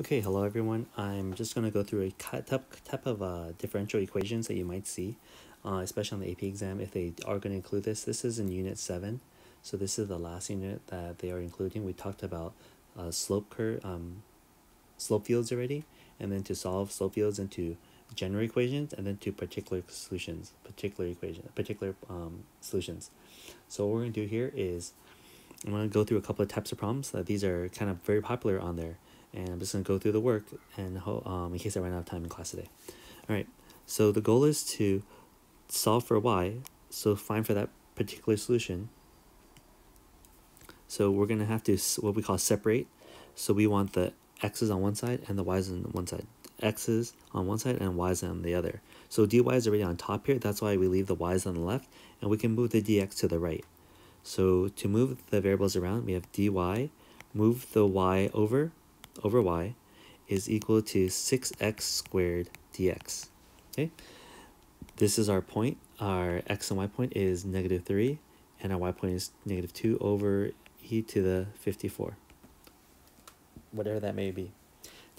Okay, hello everyone. I'm just going to go through a type, type of uh, differential equations that you might see, uh, especially on the AP exam if they are going to include this. This is in Unit 7, so this is the last unit that they are including. We talked about uh, slope curve, um, slope fields already, and then to solve slope fields into general equations, and then to particular solutions, particular equation, particular um, solutions. So what we're going to do here is I'm going to go through a couple of types of problems. Uh, these are kind of very popular on there and I'm just going to go through the work and um, in case I run out of time in class today. All right, so the goal is to solve for y, so find for that particular solution. So we're going to have to what we call separate. So we want the x's on one side and the y's on one side. x's on one side and y's on the other. So dy is already on top here. That's why we leave the y's on the left and we can move the dx to the right. So to move the variables around, we have dy, move the y over, over y is equal to 6x squared dx. Okay, this is our point. Our x and y point is negative 3, and our y point is negative 2 over e to the 54. Whatever that may be.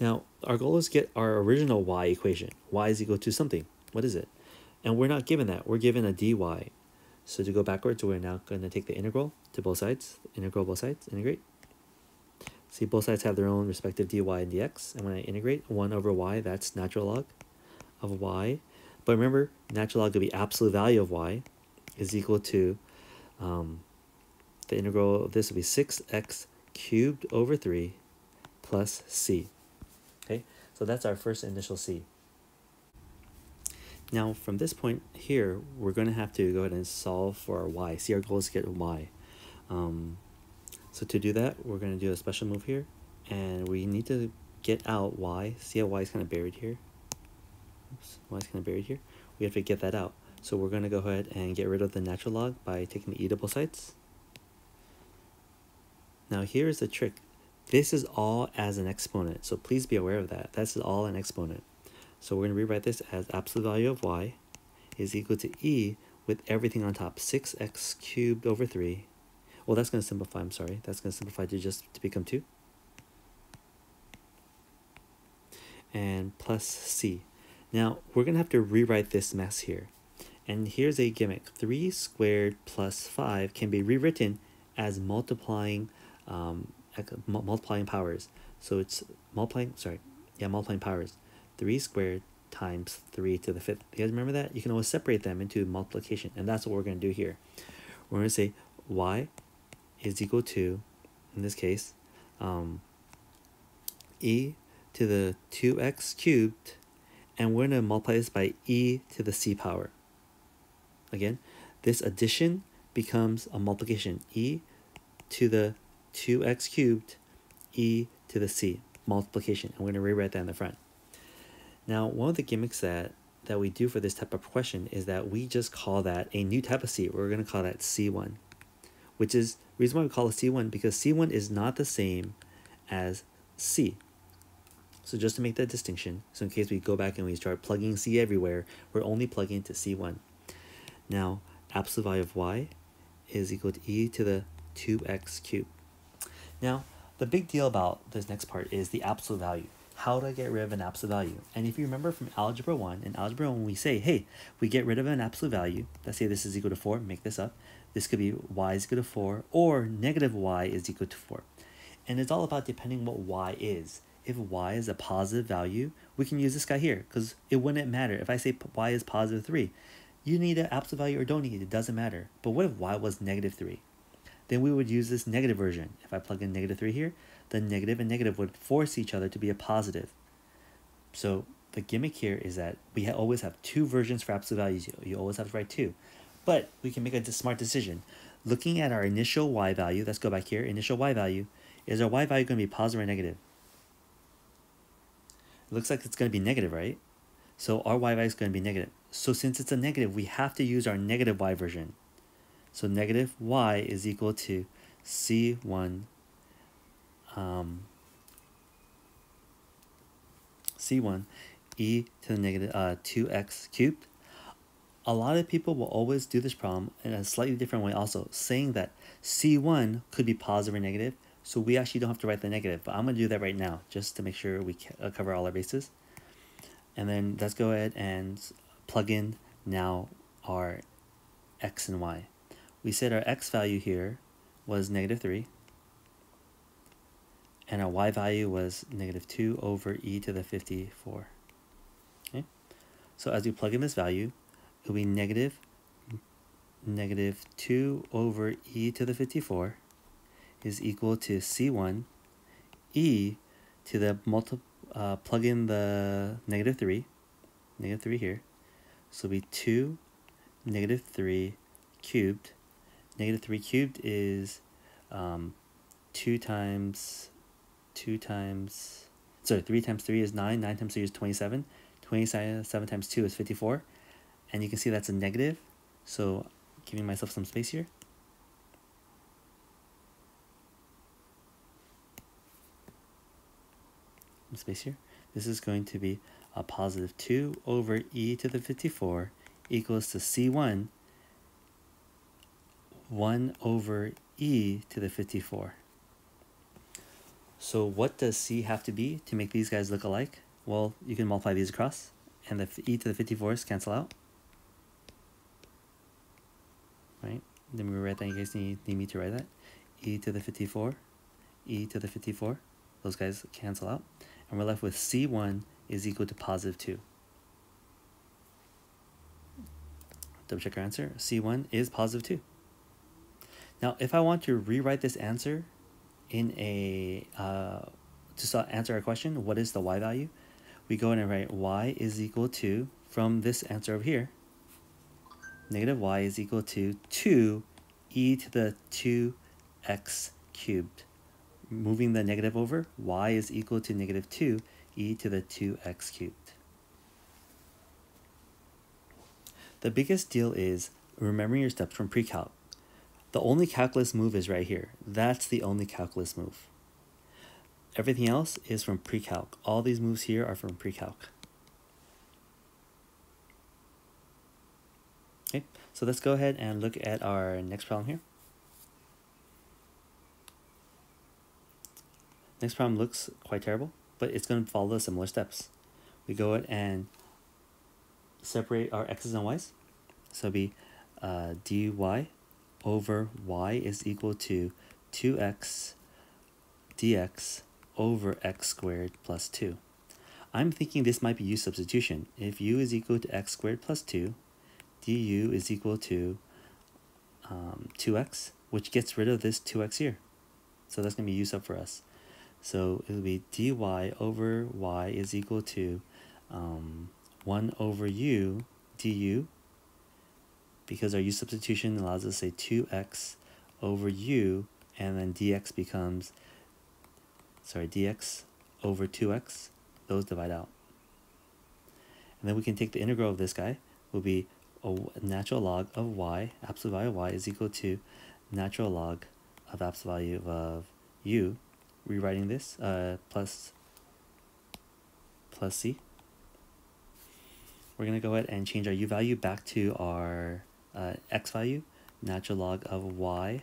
Now, our goal is to get our original y equation. y is equal to something. What is it? And we're not given that. We're given a dy. So to go backwards, we're now going to take the integral to both sides. Integral both sides. Integrate. See, both sides have their own respective dy and dx. And when I integrate 1 over y, that's natural log of y. But remember, natural log of the absolute value of y is equal to um, the integral of this will be 6x cubed over 3 plus c. Okay, so that's our first initial c. Now, from this point here, we're going to have to go ahead and solve for our y. See, our goal is to get y. Um, so to do that, we're going to do a special move here. And we need to get out y. See how y is kind of buried here? Oops, y is kind of buried here. We have to get that out. So we're going to go ahead and get rid of the natural log by taking the e to both sides. Now here's the trick. This is all as an exponent, so please be aware of that. This is all an exponent. So we're going to rewrite this as absolute value of y is equal to e with everything on top. 6x cubed over 3 well, that's going to simplify, I'm sorry. That's going to simplify to just to become 2. And plus c. Now, we're going to have to rewrite this mess here. And here's a gimmick. 3 squared plus 5 can be rewritten as multiplying um, multiplying powers. So it's multiplying, sorry, yeah, multiplying powers. 3 squared times 3 to the 5th. You guys remember that? You can always separate them into multiplication. And that's what we're going to do here. We're going to say y is equal to, in this case, um, e to the 2x cubed, and we're going to multiply this by e to the c power. Again, this addition becomes a multiplication, e to the 2x cubed, e to the c, multiplication. I'm going to rewrite that in the front. Now, one of the gimmicks that, that we do for this type of question is that we just call that a new type of c. We're going to call that c1 which is reason why we call it C1 because C1 is not the same as C. So just to make that distinction, so in case we go back and we start plugging C everywhere, we're only plugging into C1. Now, absolute value of y is equal to e to the 2x cubed. Now, the big deal about this next part is the absolute value. How do I get rid of an absolute value. And if you remember from Algebra 1, in Algebra 1 we say, hey, we get rid of an absolute value. Let's say this is equal to 4, make this up. This could be y is equal to 4 or negative y is equal to 4. And it's all about depending what y is. If y is a positive value, we can use this guy here because it wouldn't matter. If I say y is positive 3, you need an absolute value or don't need it, it doesn't matter. But what if y was negative 3? Then we would use this negative version. If I plug in negative 3 here, the negative and negative would force each other to be a positive. So the gimmick here is that we always have two versions for absolute values. You always have to write two. But we can make a smart decision. Looking at our initial y value, let's go back here, initial y value, is our y value going to be positive or negative? It looks like it's going to be negative, right? So our y value is going to be negative. So since it's a negative, we have to use our negative y version. So negative y is equal to c1 um, c1 e to the negative uh, 2x cubed a lot of people will always do this problem in a slightly different way also, saying that C1 could be positive or negative, So we actually don't have to write the negative, but I'm going to do that right now just to make sure we uh, cover all our bases. And then let's go ahead and plug in now our x and y. We said our x value here was negative 3 and our y value was negative 2 over e to the 54. Okay, so as we plug in this value, it will be negative, negative 2 over e to the 54 is equal to c1 e to the multi uh, plug in the negative 3, negative 3 here, so it'll be 2 negative 3 cubed. Negative 3 cubed is um, 2 times 2 times, sorry, 3 times 3 is 9, 9 times 3 is 27, 27 times 2 is 54, and you can see that's a negative, so giving myself some space here. Some space here. This is going to be a positive 2 over e to the 54 equals to c1 1 over e to the 54. So what does C have to be to make these guys look alike? Well, you can multiply these across, and the e to the 54s cancel out. Then we write that, you guys need, need me to write that. e to the 54, e to the 54, those guys cancel out. And we're left with C1 is equal to positive 2. Double check our answer. C1 is positive 2. Now, if I want to rewrite this answer in a, uh, to answer our question, what is the y value? We go in and write y is equal to, from this answer over here, negative y is equal to 2 e to the 2x cubed. Moving the negative over, y is equal to negative 2 e to the 2x cubed. The biggest deal is remembering your steps from pre-calc. The only calculus move is right here. That's the only calculus move. Everything else is from pre-calc. All these moves here are from pre-calc. Okay, so let's go ahead and look at our next problem here. Next problem looks quite terrible, but it's going to follow similar steps. We go ahead and separate our x's and y's. So it'll be uh, dy over y is equal to 2x dx over x squared plus 2. I'm thinking this might be u substitution. If u is equal to x squared plus 2, du is equal to um, 2x, which gets rid of this 2x here. So that's going to be u sub for us. So it will be dy over y is equal to um, 1 over u du because our u substitution allows us to say 2x over u, and then dx becomes, sorry, dx over 2x. Those divide out. And then we can take the integral of this guy, will be natural log of y, absolute value of y is equal to natural log of absolute value of u, rewriting this, uh, plus, plus c. We're going to go ahead and change our u value back to our uh, x value, natural log of y,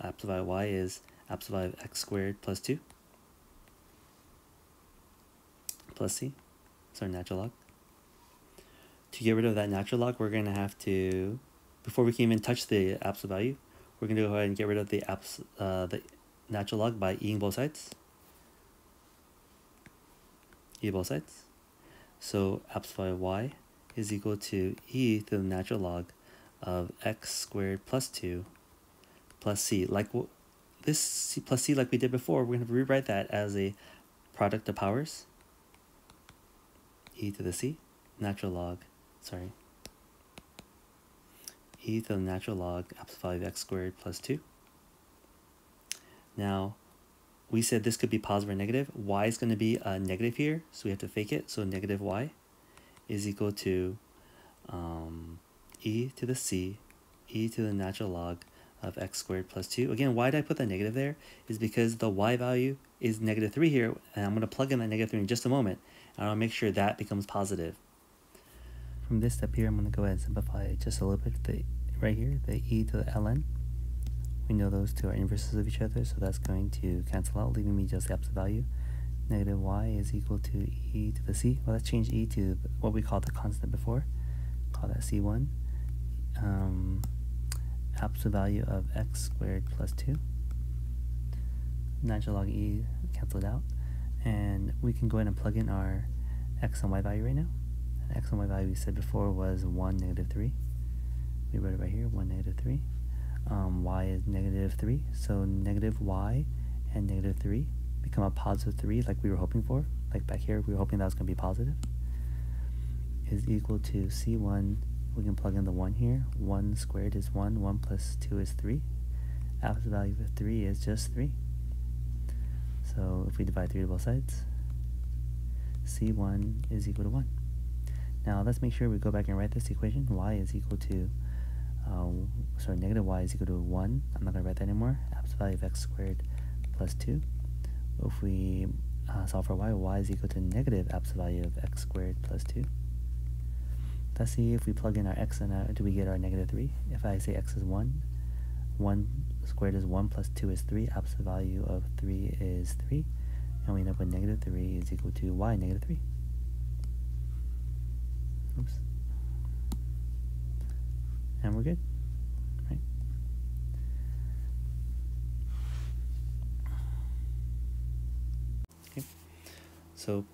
absolute value of y is absolute value of x squared plus 2 plus c, so natural log. To get rid of that natural log, we're going to have to, before we can even touch the absolute value, we're going to go ahead and get rid of the, abs, uh, the natural log by eing both sides. E both sides. So absolute value y is equal to e to the natural log of x squared plus 2 plus c. Like this c plus c like we did before, we're going to rewrite that as a product of powers. e to the c, natural log, sorry. e to the natural log absolute of x squared plus 2. Now, we said this could be positive or negative. y is going to be a negative here, so we have to fake it. So negative y is equal to um, e to the c, e to the natural log of x squared plus 2. Again, why did I put the negative there? Is because the y value is negative 3 here, and I'm going to plug in that negative 3 in just a moment, and I'll make sure that becomes positive. From this step here, I'm going to go ahead and simplify just a little bit. The, right here, the e to the ln, We know those two are inverses of each other, so that's going to cancel out, leaving me just the absolute value. Negative y is equal to e to the c. Well, let's change e to what we called the constant before. Call that c1. Um, absolute value of x squared plus 2. Natural log e, cancel it out. And we can go ahead and plug in our x and y value right now. X and y value we said before was 1, negative 3. We wrote it right here, 1, negative 3 um, y is negative 3. So negative y and negative 3 become a positive 3 like we were hoping for. Like back here, we were hoping that was going to be positive. Is equal to c1. We can plug in the 1 here. 1 squared is 1. 1 plus 2 is 3. Absolute value of 3 is just 3. So if we divide 3 to both sides, c1 is equal to 1. Now let's make sure we go back and write this equation. y is equal to uh, so negative y is equal to 1. I'm not going to write that anymore. Absolute value of x squared plus 2. If we uh, solve for y, y is equal to negative absolute value of x squared plus 2. Let's see if we plug in our x and our, do we get our negative 3? If I say x is 1, 1 squared is 1 plus 2 is 3. Absolute value of 3 is 3. And we end up with negative 3 is equal to y negative 3. Oops and we're good. Right? Okay. So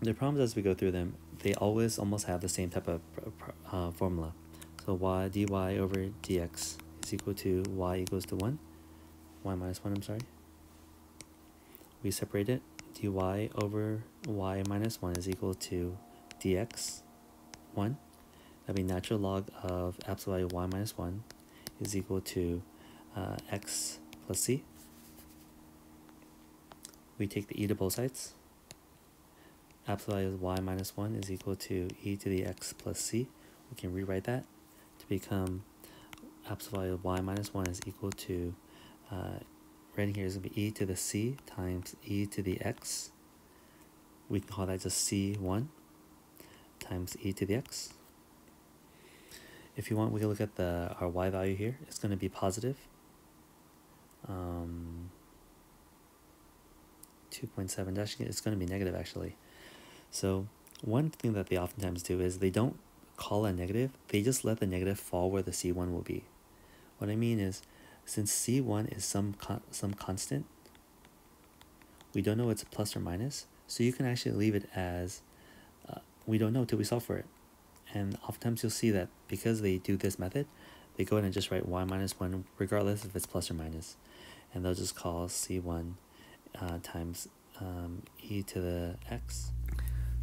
the problems as we go through them, they always almost have the same type of uh, formula. So y dy over dx is equal to y equals to 1, y minus 1, I'm sorry. We separate it, dy over y minus 1 is equal to dx 1 that be natural log of absolute value y minus 1 is equal to uh, x plus c. We take the e to both sides. Absolute value of y minus 1 is equal to e to the x plus c. We can rewrite that to become absolute value of y minus 1 is equal to, uh, right here is going to be e to the c times e to the x. We can call that just c1 times e to the x. If you want, we can look at the our y value here. It's going to be positive. Um, 2.7 dash, it's going to be negative actually. So one thing that they oftentimes do is they don't call a negative, they just let the negative fall where the C1 will be. What I mean is, since C1 is some, con some constant, we don't know it's plus or minus, so you can actually leave it as, we don't know until we solve for it. And oftentimes you'll see that because they do this method, they go in and just write y minus 1 regardless if it's plus or minus. And they'll just call c1 uh, times um, e to the x.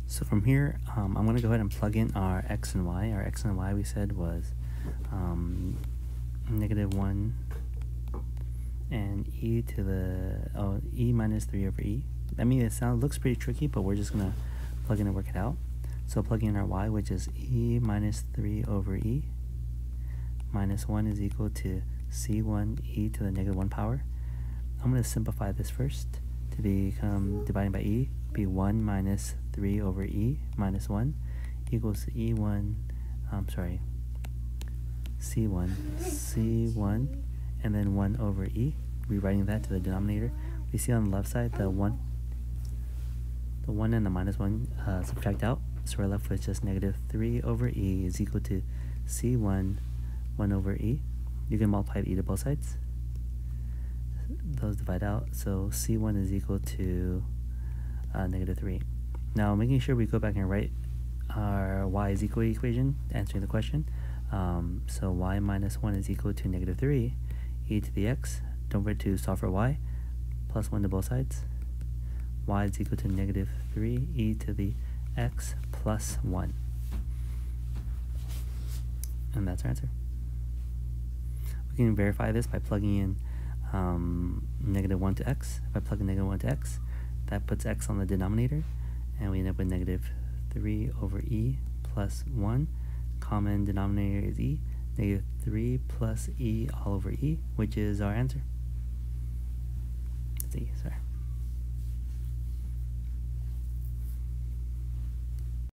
So from here, um, I'm going to go ahead and plug in our x and y. Our x and y we said was um, negative 1 and e to the, oh, e minus 3 over e. I mean, it sounds looks pretty tricky, but we're just going to plug in and work it out. So plugging in our y, which is e minus 3 over e, minus 1 is equal to c1 e to the negative 1 power. I'm going to simplify this first to become dividing by e, be 1 minus 3 over e minus 1 equals e1, I'm sorry, c1, c1, and then 1 over e, rewriting that to the denominator. We see on the left side the 1, the 1 and the minus 1 uh, subtract out. So we're left with just negative 3 over e is equal to c1 1 over e. You can multiply e to both sides. Those divide out. So c1 is equal to uh, negative 3. Now making sure we go back and write our y is equal equation, answering the question. Um, so y minus 1 is equal to negative 3 e to the x. Don't forget to solve for y. Plus 1 to both sides. y is equal to negative 3 e to the x plus 1. And that's our answer. We can verify this by plugging in um, negative 1 to x. If I plug in negative 1 to x, that puts x on the denominator, and we end up with negative 3 over e plus 1. Common denominator is e. Negative 3 plus e all over e, which is our answer. That's e, sorry.